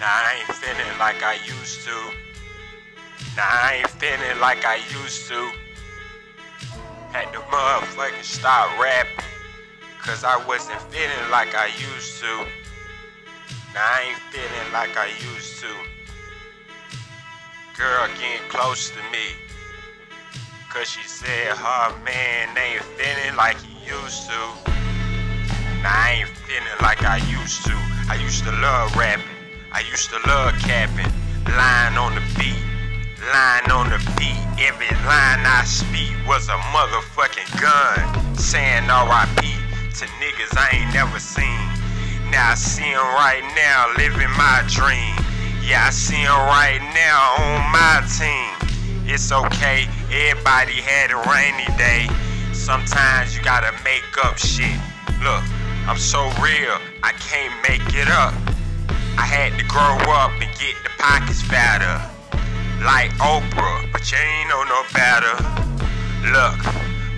Now I ain't feeling like I used to. Now I ain't feeling like I used to. Had to motherfucking stop rapping. Cause I wasn't feeling like I used to. Now I ain't feeling like I used to. Girl getting close to me. Cause she said her man ain't feeling like he used to. Now I ain't feeling like I used to. I used to love rapping. I used to love capping. Lying on the beat. Lying on the beat. Every line I speak was a motherfucking gun. Saying RIP to niggas I ain't never seen. Now I see 'em right now living my dream. Yeah, I see 'em right now on my team. It's okay, everybody had a rainy day. Sometimes you gotta make up shit. Look, I'm so real, I can't make it up. I had to grow up and get the pockets fatter. Like Oprah, but you ain't know no better. Look,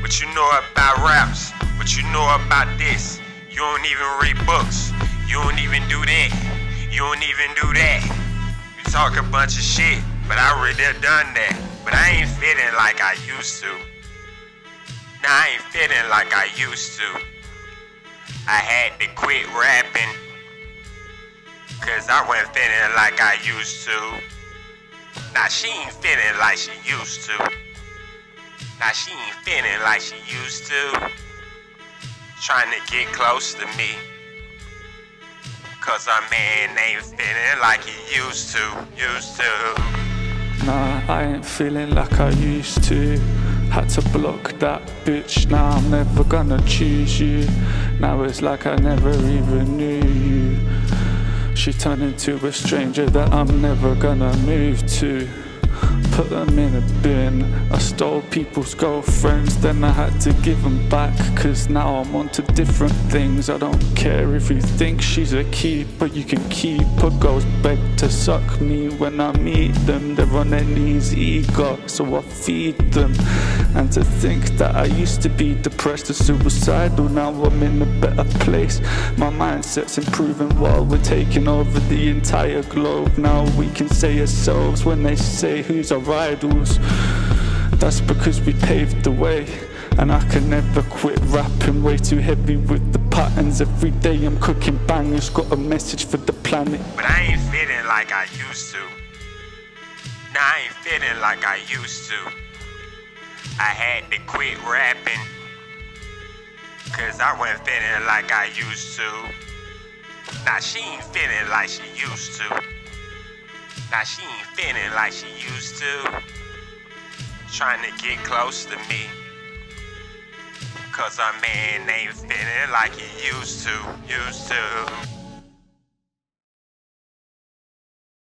what you know about raps, what you know about this. You don't even read books, you don't even do that. You don't even do that. You talk a bunch of shit, but I already done that. But I ain't feeling like I used to. Nah, I ain't feeling like I used to. I had to quit rapping. Cause I wasn't feeling like I used to. Now she ain't feeling like she used to. Now she ain't feeling like she used to. Trying to get close to me. Cause her man ain't feeling like he used to, used to. Nah, I ain't feeling like I used to. Had to block that bitch, now I'm never gonna choose you. Now it's like I never even knew you. She turned into a stranger that I'm never gonna move to. Put them in a bin. I stole people's girlfriends, then I had to give them back. Cause now I'm onto different things. I don't care if you think she's a keeper, you can keep her. Girls beg to suck me when I meet them. They're on their knees eager, so I feed them. And to think that I used to be depressed and suicidal, now I'm in a better place. My mindset's improving while we're taking over the entire globe. Now we can say ourselves when they say who's our idols. That's because we paved the way. And I can never quit rapping, way too heavy with the patterns. Every day I'm cooking bangers, got a message for the planet. But I ain't feeling like I used to. Nah, I ain't feeling like I used to. I had to quit rapping. Cause I wasn't feeling like I used to. Now she ain't feeling like she used to. Now she ain't feeling like she used to. Trying to get close to me. Cause her man ain't feeling like he used to, used to.